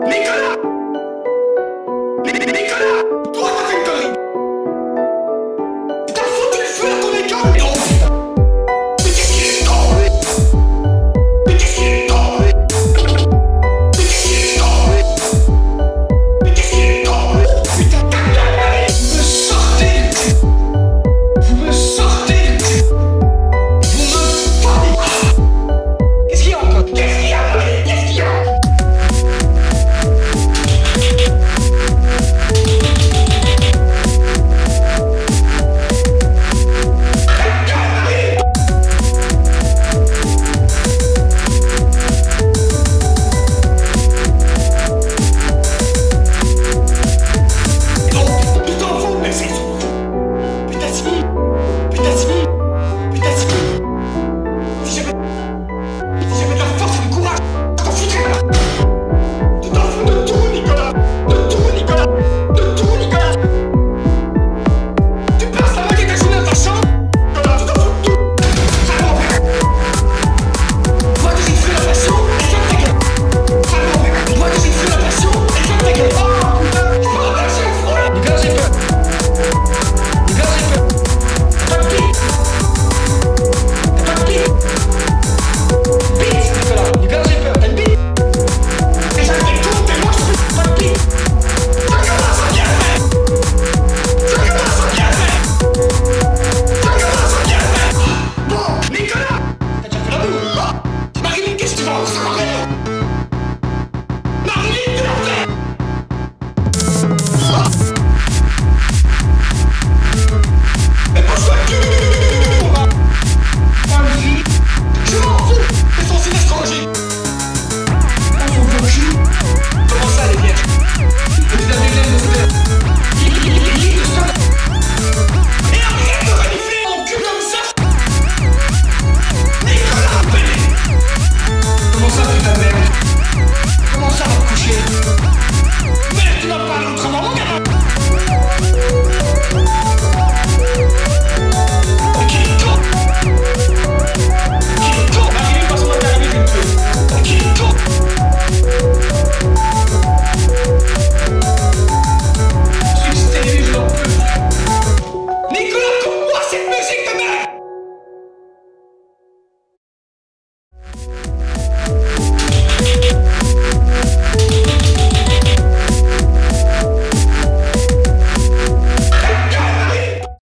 Nicholas!